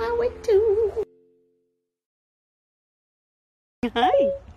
highway too. Hi.